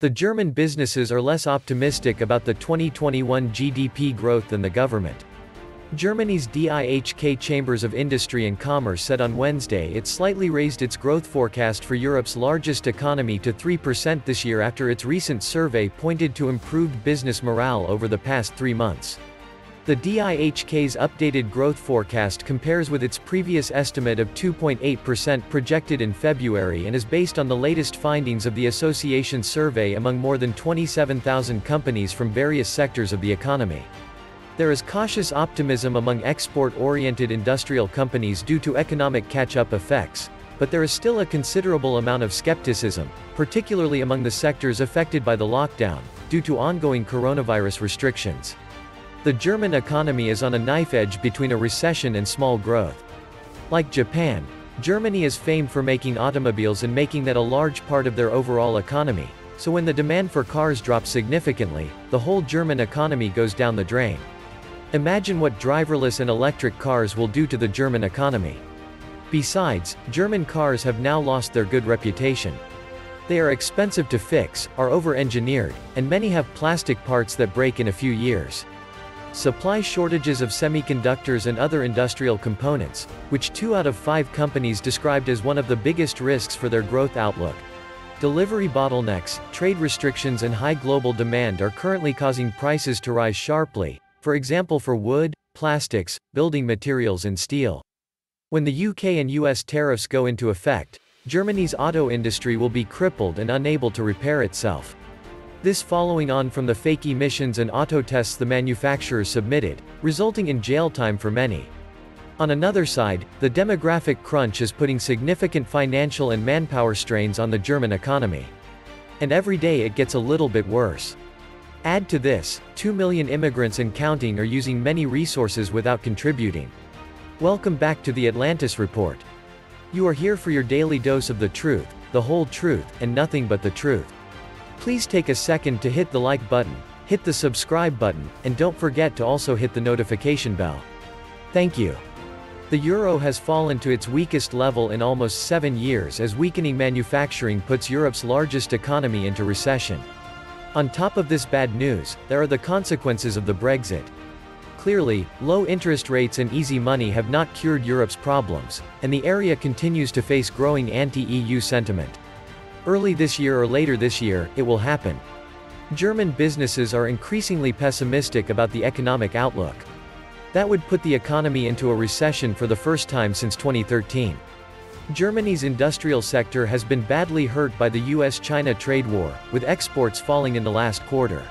The German businesses are less optimistic about the 2021 GDP growth than the government. Germany's DIHK Chambers of Industry and Commerce said on Wednesday it slightly raised its growth forecast for Europe's largest economy to 3% this year after its recent survey pointed to improved business morale over the past three months. The DIHK's updated growth forecast compares with its previous estimate of 2.8% projected in February and is based on the latest findings of the association's survey among more than 27,000 companies from various sectors of the economy. There is cautious optimism among export-oriented industrial companies due to economic catch-up effects, but there is still a considerable amount of skepticism, particularly among the sectors affected by the lockdown, due to ongoing coronavirus restrictions. The German economy is on a knife edge between a recession and small growth. Like Japan, Germany is famed for making automobiles and making that a large part of their overall economy, so when the demand for cars drops significantly, the whole German economy goes down the drain. Imagine what driverless and electric cars will do to the German economy. Besides, German cars have now lost their good reputation. They are expensive to fix, are over-engineered, and many have plastic parts that break in a few years. Supply shortages of semiconductors and other industrial components, which two out of five companies described as one of the biggest risks for their growth outlook. Delivery bottlenecks, trade restrictions and high global demand are currently causing prices to rise sharply, for example for wood, plastics, building materials and steel. When the UK and US tariffs go into effect, Germany's auto industry will be crippled and unable to repair itself. This following on from the fake emissions and auto tests the manufacturers submitted, resulting in jail time for many. On another side, the demographic crunch is putting significant financial and manpower strains on the German economy. And every day it gets a little bit worse. Add to this, 2 million immigrants and counting are using many resources without contributing. Welcome back to the Atlantis Report. You are here for your daily dose of the truth, the whole truth, and nothing but the truth. Please take a second to hit the like button, hit the subscribe button, and don't forget to also hit the notification bell. Thank you. The euro has fallen to its weakest level in almost seven years as weakening manufacturing puts Europe's largest economy into recession. On top of this bad news, there are the consequences of the Brexit. Clearly, low interest rates and easy money have not cured Europe's problems, and the area continues to face growing anti-EU sentiment. Early this year or later this year, it will happen. German businesses are increasingly pessimistic about the economic outlook. That would put the economy into a recession for the first time since 2013. Germany's industrial sector has been badly hurt by the US-China trade war, with exports falling in the last quarter.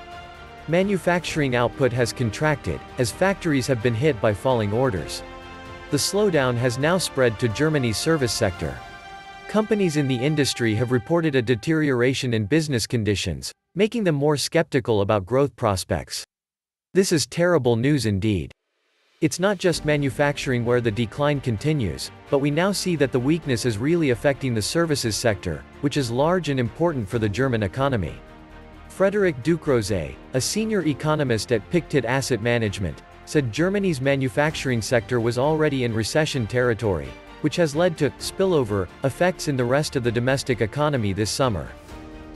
Manufacturing output has contracted, as factories have been hit by falling orders. The slowdown has now spread to Germany's service sector. Companies in the industry have reported a deterioration in business conditions, making them more skeptical about growth prospects. This is terrible news indeed. It's not just manufacturing where the decline continues, but we now see that the weakness is really affecting the services sector, which is large and important for the German economy. Frederik Ducrozet, a senior economist at Pictet Asset Management, said Germany's manufacturing sector was already in recession territory, which has led to spillover effects in the rest of the domestic economy this summer.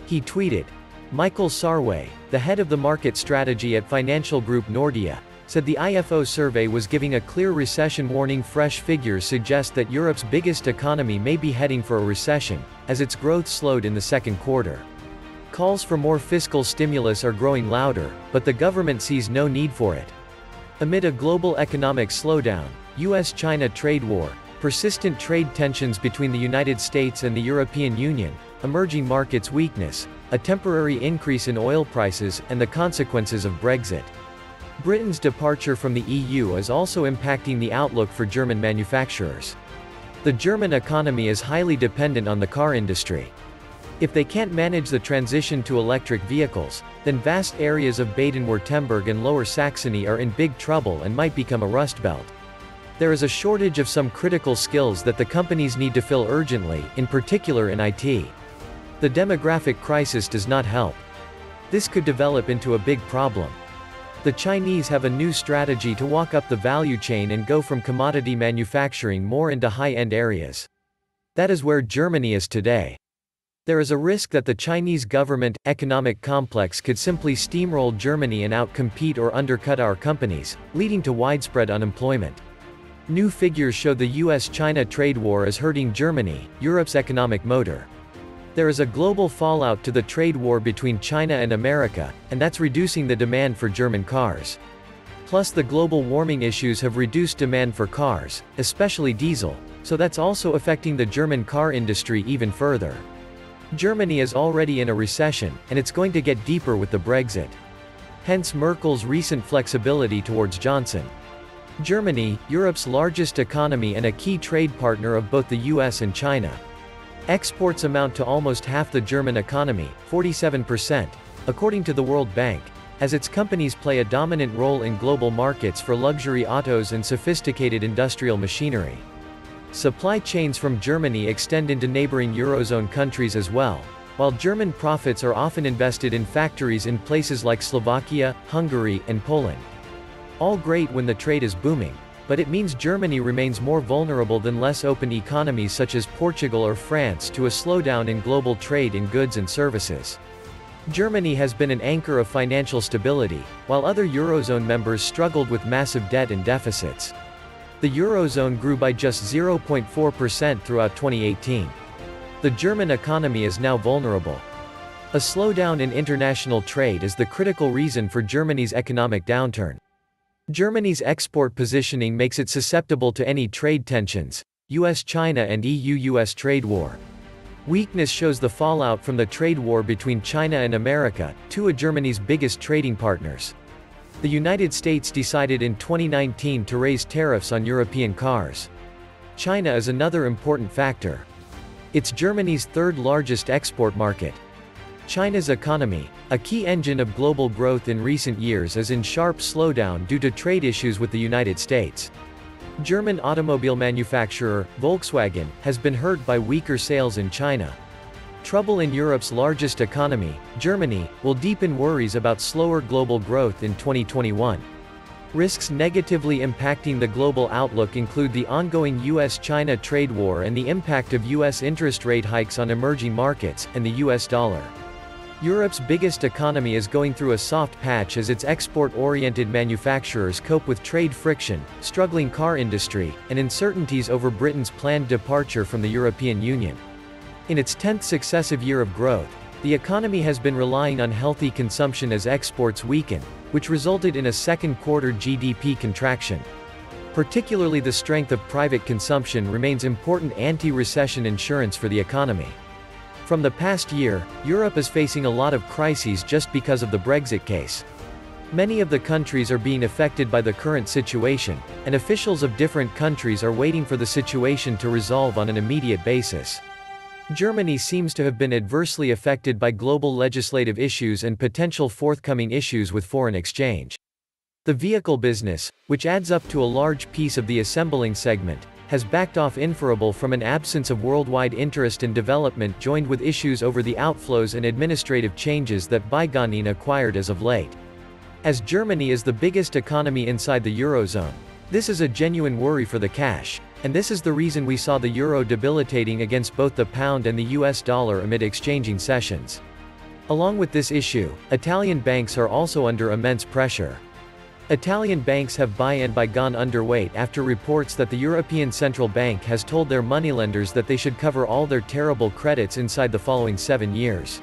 He tweeted. Michael Sarway, the head of the market strategy at financial group Nordea, said the IFO survey was giving a clear recession warning fresh figures suggest that Europe's biggest economy may be heading for a recession, as its growth slowed in the second quarter. Calls for more fiscal stimulus are growing louder, but the government sees no need for it. Amid a global economic slowdown, US-China trade war, persistent trade tensions between the United States and the European Union, emerging markets weakness, a temporary increase in oil prices, and the consequences of Brexit. Britain's departure from the EU is also impacting the outlook for German manufacturers. The German economy is highly dependent on the car industry. If they can't manage the transition to electric vehicles, then vast areas of Baden-Württemberg and Lower Saxony are in big trouble and might become a rust belt. There is a shortage of some critical skills that the companies need to fill urgently, in particular in IT. The demographic crisis does not help. This could develop into a big problem. The Chinese have a new strategy to walk up the value chain and go from commodity manufacturing more into high-end areas. That is where Germany is today. There is a risk that the Chinese government economic complex could simply steamroll Germany and outcompete or undercut our companies, leading to widespread unemployment. New figures show the US-China trade war is hurting Germany, Europe's economic motor. There is a global fallout to the trade war between China and America, and that's reducing the demand for German cars. Plus the global warming issues have reduced demand for cars, especially diesel, so that's also affecting the German car industry even further. Germany is already in a recession, and it's going to get deeper with the Brexit. Hence Merkel's recent flexibility towards Johnson. Germany, Europe's largest economy and a key trade partner of both the US and China. Exports amount to almost half the German economy, 47%, according to the World Bank, as its companies play a dominant role in global markets for luxury autos and sophisticated industrial machinery. Supply chains from Germany extend into neighboring Eurozone countries as well, while German profits are often invested in factories in places like Slovakia, Hungary, and Poland. All great when the trade is booming, but it means Germany remains more vulnerable than less open economies such as Portugal or France to a slowdown in global trade in goods and services. Germany has been an anchor of financial stability, while other Eurozone members struggled with massive debt and deficits. The Eurozone grew by just 0.4% throughout 2018. The German economy is now vulnerable. A slowdown in international trade is the critical reason for Germany's economic downturn. Germany's export positioning makes it susceptible to any trade tensions, US-China and EU-US trade war. Weakness shows the fallout from the trade war between China and America, two of Germany's biggest trading partners. The United States decided in 2019 to raise tariffs on European cars. China is another important factor. It's Germany's third largest export market. China's economy, a key engine of global growth in recent years is in sharp slowdown due to trade issues with the United States. German automobile manufacturer, Volkswagen, has been hurt by weaker sales in China. Trouble in Europe's largest economy, Germany, will deepen worries about slower global growth in 2021. Risks negatively impacting the global outlook include the ongoing US-China trade war and the impact of US interest rate hikes on emerging markets, and the US dollar. Europe's biggest economy is going through a soft patch as its export-oriented manufacturers cope with trade friction, struggling car industry, and uncertainties over Britain's planned departure from the European Union. In its 10th successive year of growth, the economy has been relying on healthy consumption as exports weaken, which resulted in a second quarter GDP contraction. Particularly the strength of private consumption remains important anti-recession insurance for the economy. From the past year, Europe is facing a lot of crises just because of the Brexit case. Many of the countries are being affected by the current situation, and officials of different countries are waiting for the situation to resolve on an immediate basis. Germany seems to have been adversely affected by global legislative issues and potential forthcoming issues with foreign exchange. The vehicle business, which adds up to a large piece of the assembling segment, has backed off inferable from an absence of worldwide interest and development joined with issues over the outflows and administrative changes that Baigonin acquired as of late. As Germany is the biggest economy inside the Eurozone, this is a genuine worry for the cash, and this is the reason we saw the euro debilitating against both the pound and the US dollar amid exchanging sessions. Along with this issue, Italian banks are also under immense pressure. Italian banks have by and by gone underweight after reports that the European Central Bank has told their moneylenders that they should cover all their terrible credits inside the following seven years.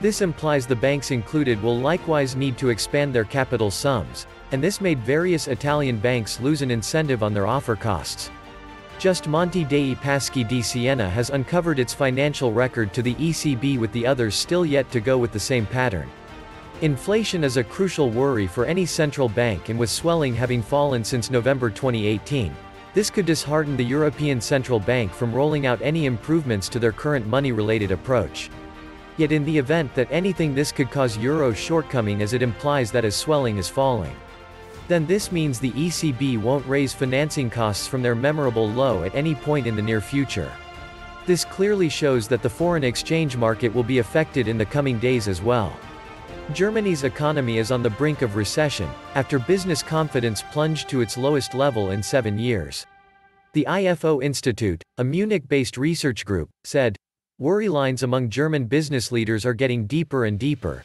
This implies the banks included will likewise need to expand their capital sums, and this made various Italian banks lose an incentive on their offer costs. Just Monte dei Paschi di Siena has uncovered its financial record to the ECB with the others still yet to go with the same pattern. Inflation is a crucial worry for any central bank and with swelling having fallen since November 2018, this could dishearten the European Central Bank from rolling out any improvements to their current money-related approach. Yet in the event that anything this could cause euro's shortcoming as it implies that as swelling is falling. Then this means the ECB won't raise financing costs from their memorable low at any point in the near future. This clearly shows that the foreign exchange market will be affected in the coming days as well. Germany's economy is on the brink of recession, after business confidence plunged to its lowest level in seven years. The IFO Institute, a Munich-based research group, said, worry lines among German business leaders are getting deeper and deeper.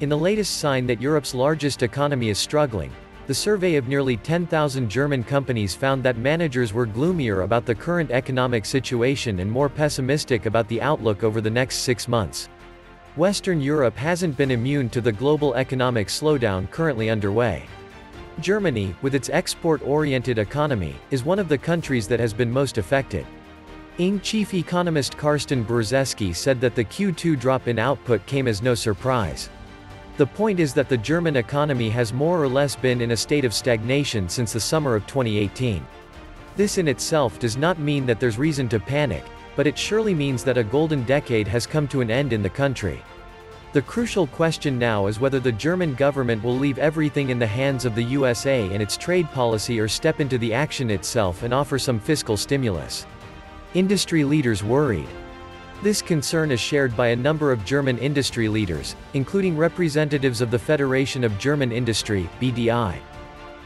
In the latest sign that Europe's largest economy is struggling, the survey of nearly 10,000 German companies found that managers were gloomier about the current economic situation and more pessimistic about the outlook over the next six months. Western Europe hasn't been immune to the global economic slowdown currently underway. Germany, with its export-oriented economy, is one of the countries that has been most affected. ING chief economist Carsten Brzezinski said that the Q2 drop in output came as no surprise. The point is that the German economy has more or less been in a state of stagnation since the summer of 2018. This in itself does not mean that there's reason to panic, but it surely means that a golden decade has come to an end in the country. The crucial question now is whether the German government will leave everything in the hands of the USA and its trade policy or step into the action itself and offer some fiscal stimulus. Industry leaders worried. This concern is shared by a number of German industry leaders, including representatives of the Federation of German Industry, BDI.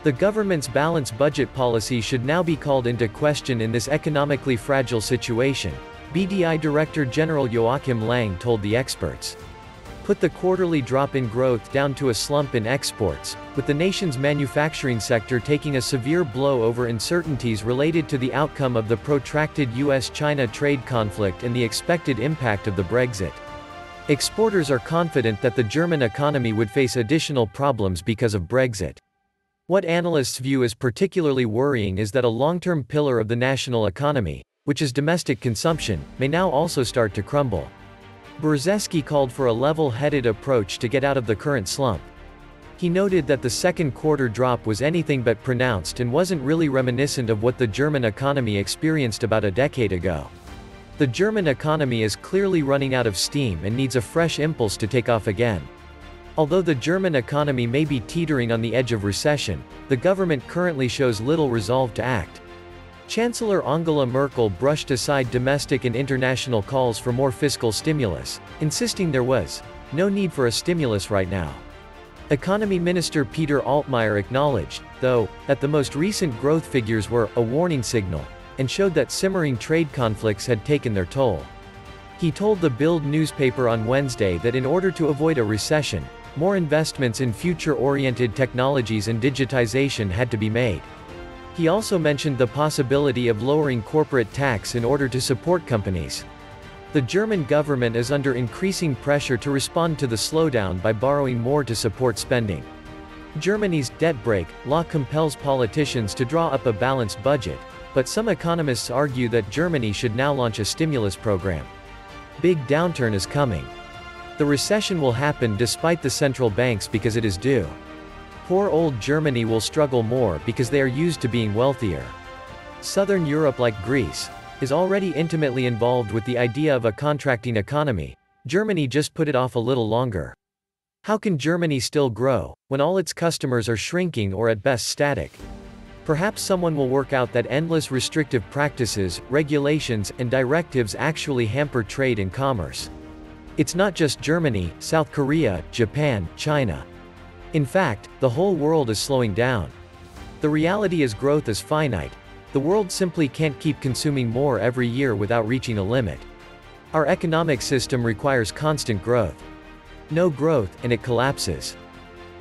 The government's balanced budget policy should now be called into question in this economically fragile situation, BDI Director General Joachim Lang told the experts put the quarterly drop in growth down to a slump in exports, with the nation's manufacturing sector taking a severe blow over uncertainties related to the outcome of the protracted US-China trade conflict and the expected impact of the Brexit. Exporters are confident that the German economy would face additional problems because of Brexit. What analysts view as particularly worrying is that a long-term pillar of the national economy, which is domestic consumption, may now also start to crumble. Brzezinski called for a level-headed approach to get out of the current slump. He noted that the second quarter drop was anything but pronounced and wasn't really reminiscent of what the German economy experienced about a decade ago. The German economy is clearly running out of steam and needs a fresh impulse to take off again. Although the German economy may be teetering on the edge of recession, the government currently shows little resolve to act. Chancellor Angela Merkel brushed aside domestic and international calls for more fiscal stimulus, insisting there was no need for a stimulus right now. Economy Minister Peter Altmaier acknowledged, though, that the most recent growth figures were a warning signal, and showed that simmering trade conflicts had taken their toll. He told the Bild newspaper on Wednesday that in order to avoid a recession, more investments in future-oriented technologies and digitization had to be made. He also mentioned the possibility of lowering corporate tax in order to support companies. The German government is under increasing pressure to respond to the slowdown by borrowing more to support spending. Germany's debt brake law compels politicians to draw up a balanced budget, but some economists argue that Germany should now launch a stimulus program. Big downturn is coming. The recession will happen despite the central banks because it is due. Poor old Germany will struggle more because they are used to being wealthier. Southern Europe like Greece, is already intimately involved with the idea of a contracting economy. Germany just put it off a little longer. How can Germany still grow, when all its customers are shrinking or at best static? Perhaps someone will work out that endless restrictive practices, regulations, and directives actually hamper trade and commerce. It's not just Germany, South Korea, Japan, China. In fact, the whole world is slowing down. The reality is growth is finite. The world simply can't keep consuming more every year without reaching a limit. Our economic system requires constant growth. No growth, and it collapses.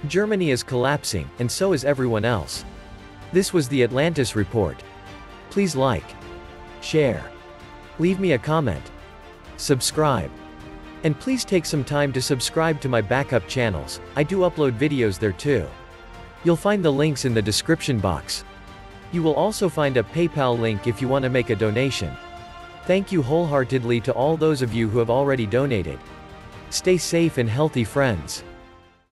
Germany is collapsing, and so is everyone else. This was the Atlantis Report. Please like, share, leave me a comment, subscribe. And please take some time to subscribe to my backup channels, I do upload videos there too. You'll find the links in the description box. You will also find a PayPal link if you want to make a donation. Thank you wholeheartedly to all those of you who have already donated. Stay safe and healthy friends.